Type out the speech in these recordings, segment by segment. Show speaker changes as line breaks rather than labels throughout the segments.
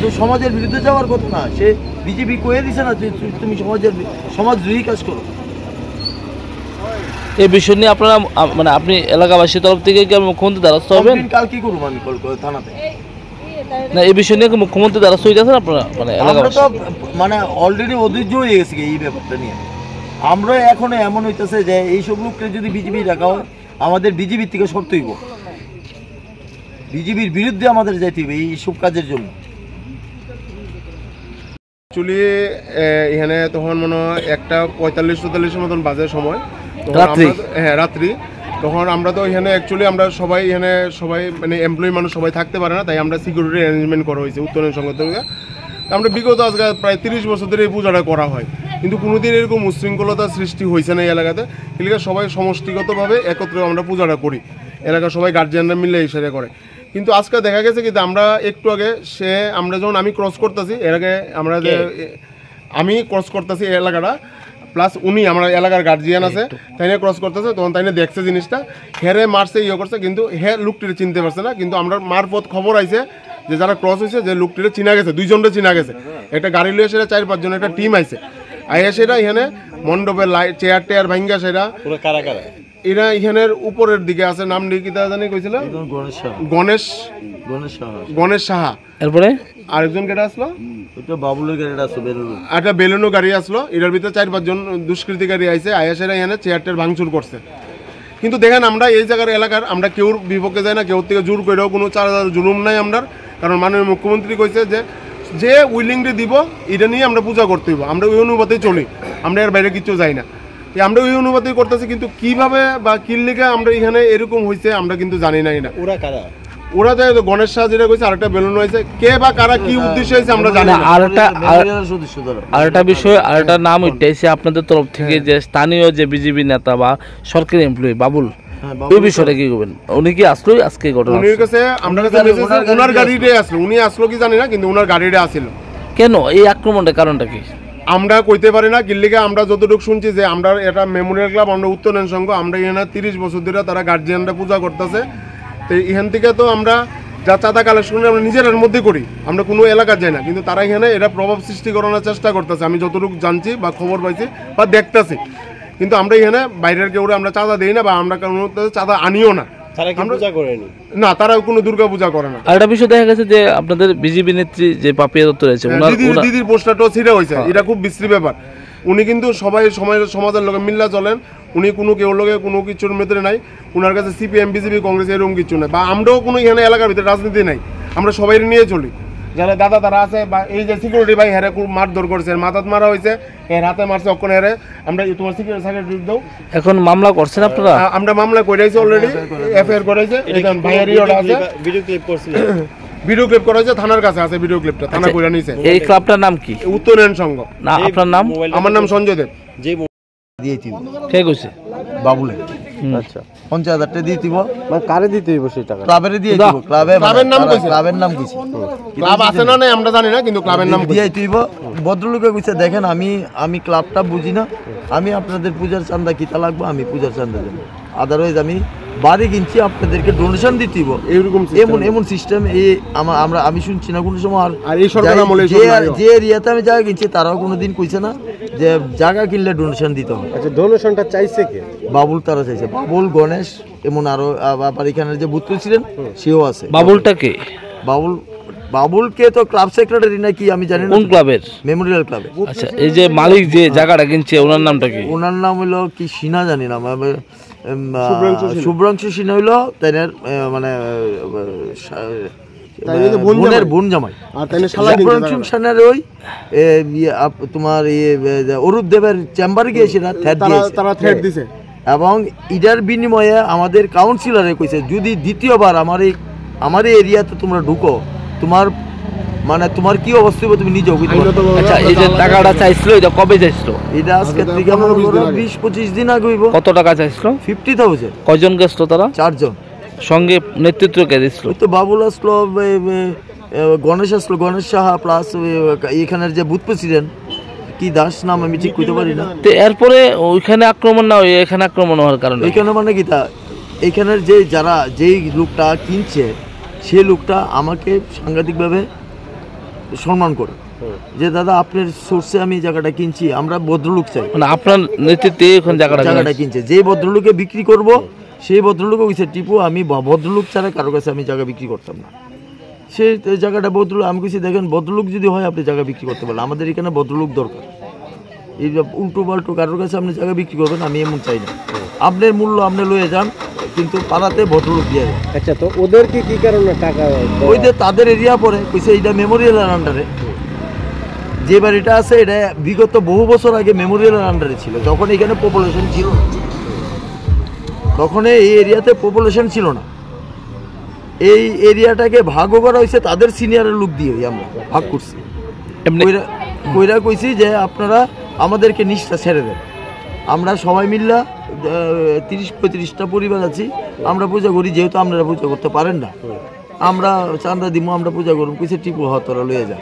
তো সমাজের বিরুদ্ধে যাওয়ার কথা না সে বিজেপি কয়ে দিছে না যে তুমি সমাজের বি- সমাজদ্রোহী কাজ করো।
এই বিষয় নিয়ে আপনারা মানে আপনি এলাকাবাসীর তরফ থেকে কি মুখ্যমন্ত্রী দ্বারস্থ হবেন?
কাল কি করব আমি কল করে থানাতে।
না এই বিষয় নিয়ে কি মুখ্যমন্ত্রী দ্বারস্থ হইতেছেন আপনারা? মানে এলাকাবাসী?
মানে অলরেডি অধৈর্য হয়ে গেছি এই ব্যাপারটা নিয়ে। আমরা এখনও এমন হইতেছে যে এইসব লোককে যদি বিজেপি রাখা হয় আমাদের বিজেপির থেকে সরতে হইব। বিজেপির বিরুদ্ধে আমাদের যাইতে হইবে এইসব কাজের জন্য।
অ্যাকচুয়ালি এখানে তখন মনে হয় একটা পঁয়তাল্লিশ চল্লিশের মতন বাজে সময়।
রাত্রি?
হ্যাঁ রাত্রি। তখন আমরা তো এখানে অ্যাকচুয়ালি আমরা সবাই এখানে সবাই মানে এমপ্লয়ি মানুষ সবাই থাকতে পারে না তাই আমরা সিকিউরিটি অ্যারেঞ্জমেন্ট করা হয়েছে উত্তরণ সংঘ থেকে। আমরা বিগত আজকে প্রায় তিরিশ বছর ধরে এই পূজাটা করা হয়। কিন্তু কোনোদিন এরকম উশৃঙ্খলতার সৃষ্টি হয়েছে না এই এলাকাতে। এলাকা সবাই সমষ্টিগতভাবে একত্রে আমরা পূজাটা করি। এলাকার সবাই গার্জিয়ানরা মিলে এই করে। কিন্তু আজকে দেখা গেছে কিন্তু আমরা একটু আগে সে আমরা যখন আমি ক্রস করতেছি এর আগে আমরা যে আমি ক্রস করতেছি এই এলাকাটা প্লাস উনি আমার এলাকার গার্জিয়ান আছে তাইনে ক্রস করতেছে তখন তাইনে দেখছে জিনিসটা। হেরে মারছে ইয়ে করছে কিন্তু হে লুকটিরে চিনতে পারছে না কিন্তু আমরা মারপথ খবর আইছে যে যারা ক্রস হয়েছে যে লুকটিরে চিনা গেছে দুইজনটা চিনা গেছে। একটা গাড়ি লইয়ে সেটা চার পাঁচজন একটা টিম আইছে। আইয়া সেটা এখানে মণ্ডপের লাইট চেয়ার টেয়ার ভাঙ্গা সেটা এরা এখানের উপরের দিকে আছে নাম দিয়ে কি তা জানি কইছিল?
গণেশ
গণেশ
গণেশ সাহা।
গণেশ সাহা।
এরপরে?
আরেকজন কেটা আসলো?
ওটা বাবুলের গাড়িটা বেরোলো
একটা বেলুনো গাড়ি আসলো এটার ভিতরে চার পাঁচজন দুষ্কৃতিকারী আইছে আয়াসেরা এখানে চেয়ারটার ভাঙচুর করছে। কিন্তু দেখেন আমরা এই জায়গার এলাকার আমরা কেউ বিপক্ষে যাই না কেউ থেকে জোর করেও কোনো চার হাজার জুলুম নাই আমরা কারণ মাননীয় মুখ্যমন্ত্রী কইছে যে যে উইলিংটি দিব এটা নিয়ে আমরা পূজা করতে হইব। আমরা ওই অনুপাতেই চলি। আমরা এর বাইরে কিছু যাই না। আমরা ওই অনুপাতেই করতেছি কিন্তু কীভাবে বা কিল্লিকে আমরা এখানে এরকম হয়েছে আমরা কিন্তু জানি না এটা।
ওরা কারা?
ওরা যে গণেশ যেটা কইছে আরেকটা বেলুন হয়েছে কে বা কারা কি উদ্দেশ্যে হয়েছে আমরা জানি
না।
না
আর একটা আর-
মেমোরিয়ালের সদস্য ধরো।
আর একটা বিষয় আর একটা নাম উঠতেছে আপনাদের তরফ থেকে যে স্থানীয় যে বিজেপি নেতা বা সরকারি এমপ্লয়ি বাবুল।
হ্যাঁ,
বিষয়টা কি করবেন? উনি কি আসলো? আজকে ঘটনা
উনির কাছে আমরা কাছে
ওনার গাড়িতে
গাড়িতে আসলো। উনি আসলো কি জানি না কিন্তু ওনার গাড়িতে আসিল।
কেন? এই আক্রমণটার কারণটা কি?
আমরা কইতে পারি না কিল্লিকে আমরা যতটুকু শুনছি যে আমরা এটা মেমোরিয়াল ক্লাব, আমরা উত্তরণ সংঘ, আমরা এখানে তিরিশ বছর ধরে তারা গার্জিয়ানরা পূজা করতেছে। তো এখান থেকে তো আমরা যা চাঁদা কালেকশন আমরা নিজেদের মধ্যে করি, আমরা কোনো এলাকা যাই না। কিন্তু তারা এখানে এটা প্রভাব সৃষ্টি করানোর চেষ্টা করতেছে। আমি যতটুকু জানছি বা খবর পাইছি বা দেখতেছি। কিন্তু আমরা এখানে বাইরের কেউ আমরা চাঁদা দিই না বা আমরা কোনো চাঁদা আনিও না।
তারা কি পূজা করেনি?
না তারা কোনো দুর্গা পূজা করে না।
আর একটা বিষয় দেখা গেছে যে আপনাদের বিজেপি নেত্রী যে পাপিয়া দত্ত রয়েছে
হ্যাঁ, দিদির
ওনার-
দিদির পোস্টারটাও ছিঁড়ে হয়েছে। এটা খুব বিশ্রী ব্যাপার। উনি কিন্তু সবাই সমাজের সমাজের লোকে মিল্লা চলেন। উনি কোনো কেউ লোকে কোনো কিছুর ভেতরে নাই। উনার কাছে সিপিএম বিজেপি কংগ্রেস এরকম কিছু নাই। বা আমরাও কোনো এখানে এলাকার ভিতরে রাজনীতি নাই। আমরা সবাই নিয়ে চলি। যারা দাদা তারা আছে বা এই যে সিকিউরিটি ভাই হেরে মারধর করছে মাথাত মারা হয়েছে এর হাতে মারছে অক্ষণ হেরে। আমরা তোমার সিকিউরিটি সার্টিফিকেট দাও।
এখন মামলা করছেন আপনারা?
আমরা মামলা করেছি অলরেডি এফআইআর করেছে এটা ভাইয়ারি ওটা আছে।
ভিডিও ক্লিপ করছিল।
ভিডিও ক্লিপ করা হয়েছে থানার কাছে আছে ভিডিও ক্লিপটা থানা করে নিয়েছে
এই ক্লাবটার নাম কি?
উত্তরায়ণ সংঘ।
না আপনার নাম?
আমার নাম সঞ্জয় দেব।
যে
দিয়ে দিব
কে কইছে?
বাবুলে।
আচ্ছা।
পঞ্চাশ হাজার টাকা দিয়ে দিব।
মানে কারে দিতে হইব সেই টাকা
ক্লাবের দিয়ে দিব ক্লাবে
ক্লাবের নাম
তারা-
কইছে?
ক্লাবের নাম কইছে।
ক্লাব আছে না নাই আমরা জানি না কিন্তু ক্লাবের নাম
দিয়ে দিব। ভদ্রলোকে কইছে দেখেন আমি আমি ক্লাবটা বুঝি না। আমি আপনাদের পূজার চান্দা কিতা লাগবো আমি পূজার চান্দা দেবো। আদারওয়াইজ আমি বাড়ি কিনছি আপনাদেরকে ডোনেশন
এইরকম system।
এমন এমন সিস্টেম এই আমা- আমরা আমি শুনছি না কোনো সময় আর
এই সরকার আমলে
যে যে এরিয়াতে আমি জায়গা কিনছি তারাও কোনোদিন কইছে না যে জায়গা কিনলে ডোনেশন দিতে হবে।
আচ্ছা ডোনেশনটা চাইছে কে?
বাবুল তারা চাইছে। বাবুল গণেশ এমন আরও আবার এখানে যে বুদ্ধ ছিলেন সেও আছে।
বাবুলটা কে?
বাবুল বাবুলকে তো ক্লাব সেক্রেটারি নাকি আমি জানি না।
কোন ক্লাবের
মেমোরিয়াল ক্লাবে
আচ্ছা এই যে মালিক যে জায়গাটা কিনছে ওনার নামটা কি?
ওনার নাম হইল কি সিনা জানি না মানে, শুভ্রাংশু হইল তাইনের মানে বোনের বোন জামাই। শুভ্রাংশু সিনার ওই ইয়ে, তোমার ইয়ে, অরূপ দেবের চেম্বারে গিয়েছিল থ্রেট দিয়েছে।
তারা থ্রেট দিছে।
এবং ইটার বিনিময়ে আমাদের কাউন্সিলরে কইছে যদি দ্বিতীয়বার আমার এই আমার এরিয়াতে তোমরা ঢুকো তোমার মানে তোমার কি অবস্থা তুমি নিজেও বুঝতে পারবে না।
আচ্ছা এই যে টাকাটা চাইছিল এটা কবে চাইছিল?
এটা আজকে
আজকে
থেকে
পনেরো, বিশ দিন আগে।
বিশ পঁচিশ দিন আগে হইব।
কত টাকা চাইছিল?
ফিফটি থাউজেন্ড
কয়জন গেছিল তারা?
চারজন।
সঙ্গে নেতৃত্ব কে দিছিল
তো বাবুল আসলো গণেশ আসলো গণেশ সাহা প্লাস এখানের যে বুথ প্রেসিডেন্ট কি দাস নাম আমি ঠিক করতে পারি না।
তো এরপরে ওইখানে আক্রমণ না এখানে আক্রমণ হওয়ার কারণে?
এইখানে মানে কি তা এইখানের যে যারা যেই লোকটা কিনছে সেই লোকটা আমাকে সাংঘাতিকভাবে সম্মান করে যে দাদা আপনার সোর্সে আমি জায়গাটা কিনছি আমরা ভদ্রলোক চাই।
মানে আপনার নেতৃত্বে এখন জায়গাটা
জায়গাটা কিনছে। যে ভদ্রলোকে বিক্রি করব সেই ভদ্রলোকে কইছে টিপু আমি ভদ্রলোক ছাড়া কারও কাছে আমি জায়গা বিক্রি করতাম না। সে জায়গাটা ভদ্রলোক আমি কিছু দেখেন ভদ্রলোক যদি হয় আপনি জায়গা বিক্রি করতে পারেন আমাদের এখানে ভদ্রলোক দরকার। এই উল্টো পাল্টো কারোর কাছে আপনি জায়গা বিক্রি করবেন আমি এমন চাই না। আপনার মূল্য আপনি লয়ে যান কিন্তু পাড়াতে ভদ্রলোক দিয়ে দেন
আচ্ছা তো ওদেরকে কি কারণে টাকা?
ওই যে তাদের এরিয়া পরে কইছে এইটা মেমোরিয়ালের আন্ডারে যে বাড়িটা আছে এটা বিগত বহু বছর আগে মেমোরিয়ালের আন্ডারে ছিল। যখন এখানে পপুলেশন ছিল না। তখন এই এরিয়াতে পপুলেশন ছিল না। এই এরিয়াটাকে ভাগও করা হয়েছে তাদের সিনিয়রের লোক দিয়ে আমরা ভাগ করছি।
এমনি
কইরা কইরা কইছি যে আপনারা আমাদেরকে নিষ্ঠা ছেড়ে দেন। আমরা সবাই মিল্লা তিরিশ পঁয়ত্রিশটা পরিবার আছি আমরা পূজা করি যেহেতু আপনারা পূজা করতে পারেন না। আমরা চান্দা দিমু আমরা পূজা করুন কইছে টিপু হ তোরা লয়ে যা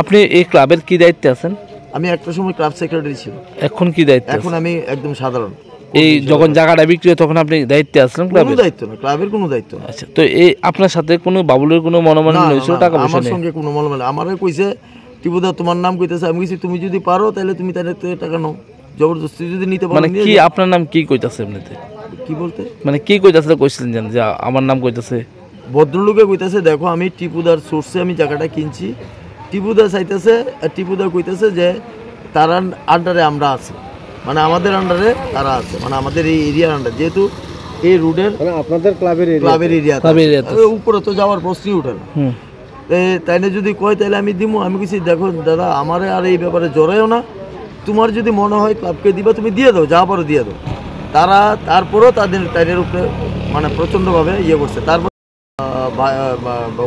আপনি এই ক্লাবের কি দায়িত্বে আছেন?
আমি একটা সময় ক্লাব সেক্রেটারি ছিল
এখন কি দায়িত্ব
এখন আমি একদম সাধারণ।
এই যখন জায়গাটা বিক্রি হয় তখন আপনি দায়িত্বে আসলেন
কোনো
ক্লাবের?
দায়িত্ব না ক্লাবের কোনো দায়িত্ব
আচ্ছা তো এই আপনার সাথে কোনো বাবুলের কোনো মনোমালিন্য হয়েছিল? টাকা পয়সা
আমার সঙ্গে কোনো মলমেলা আমারে কইছে টিপুদা তোমার নাম কইতেছে আমি কইছি তুমি যদি পারো তাহলে তুমি তাহলে টাকা নাও। জবরদস্তি যদি নিতে পারো
মানে কি আপনার নাম কি কইতাছে এমনিতে?
কি বলতে?
মানে কি কইতাছে কইছিলেন জানেন? যে আমার নাম কইতাছে।
ভদ্রলোকে কইতেছে দেখো আমি টিপুদার সোর্সে আমি জায়গাটা কিনছি। টিপুদা চাইতেছে আর টিপুদা কইতেছে যে তার আন্ডারে আমরা আছি। মানে আমাদের আন্ডারে তারা আছে। মানে আমাদের এই এরিয়ার আন্ডার যেহেতু এই রোডের
মানে আপনাদের ক্লাবের
ক্লাবের এরিয়া। উপরে তো যাওয়ার প্রশ্নই ওঠে না। তাইলে যদি কয় তাহলে আমি দিমু। আমি কিছু দেখো দাদা আমারে আর এই ব্যাপারে জড়াইও না। তোমার যদি মনে হয় ক্লাবকে দিবা তুমি দিয়ে দাও যা পারো দিয়ে দাও। তারা তারপরও তাদের তাদের উপরে মানে প্রচণ্ডভাবে ইয়ে করছে। তারপর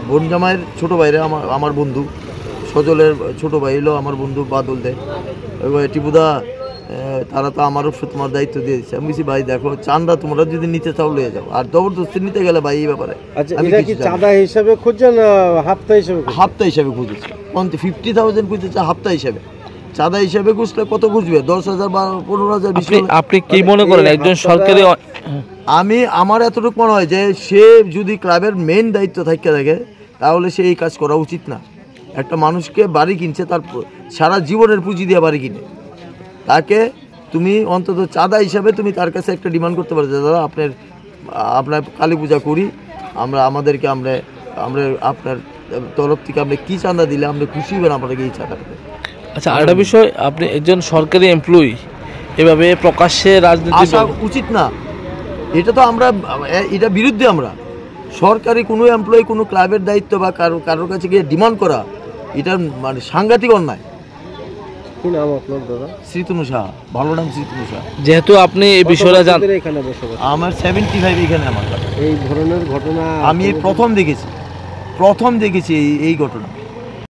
বোন জামাইয়ের ছোট ভাইরে আমার আমার বন্ধু সজলের ছোট ভাই হলো আমার বন্ধু বাদল দে। এবার টিপুদা তারা তো আমার উপরে তোমার দায়িত্ব দিয়ে দিচ্ছে। আমি বলছি ভাই দেখো চান্দা তোমরা যদি নিতে চাও লিয়ে যাও। আর জবরদস্তি নিতে গেলে ভাই এই ব্যাপারে
আচ্ছা। চাঁদা হিসাবে খুঁজছেন না হাফতা হিসাবে?
হাফতা হিসাবে খুঁজেছে। ফিফটি থাউজেন্ড খুঁজেছে হাফতা হিসাবে। চাঁদা হিসাবে খুঁজলে কত খুঁজবে দশ হাজার বা পনেরো হাজার বিশ
আপনি কি মনে করেন একজন সরকারি
আমি আমার এতটুকু মনে হয় যে সে যদি ক্লাবের মেন দায়িত্ব থাকতে থাকে তাহলে সে এই কাজ করা উচিত না। একটা মানুষকে বাড়ি কিনছে তার সারা জীবনের পুঁজি দিয়ে বাড়ি কিনে। তাকে তুমি অন্তত চাঁদা হিসাবে তুমি তার কাছে একটা ডিমান্ড করতে পারো যে দাদা আপনার আপনার কালী পূজা করি। আমরা আমাদেরকে আমরা আমরা আপনার তরফ থেকে আপনি কী চাঁদা দিলে আমরা খুশি হবেন আপনাকে এই চাঁদাটাতে?
আচ্ছা আরেকটা বিষয় আপনি একজন সরকারি এমপ্লয়ি এভাবে প্রকাশ্যে রাজনীতি
আসা উচিত না। এটা তো আমরা এটা বিরুদ্ধে আমরা। সরকারি কোনো এমপ্লয়ি কোনো ক্লাবের দায়িত্ব বা কারও কারোর কাছে গিয়ে ডিমান্ড করা এটা মানে সাংঘাতিক অন্যায়।
কি নাম আপনার দাদা?
শ্রীতনু সাহা ভালো নাম শ্রীতনু সাহা।
যেহেতু আপনি এই বিষয়টা জান
কত বছর ধরে এখানে বসবাস
আমার সেভেন্টি ফাইভ এখানে আমার।
এই ধরনের ঘটনা
আমি প্রথম দেখেছি। প্রথম দেখেছি এই এই ঘটনা।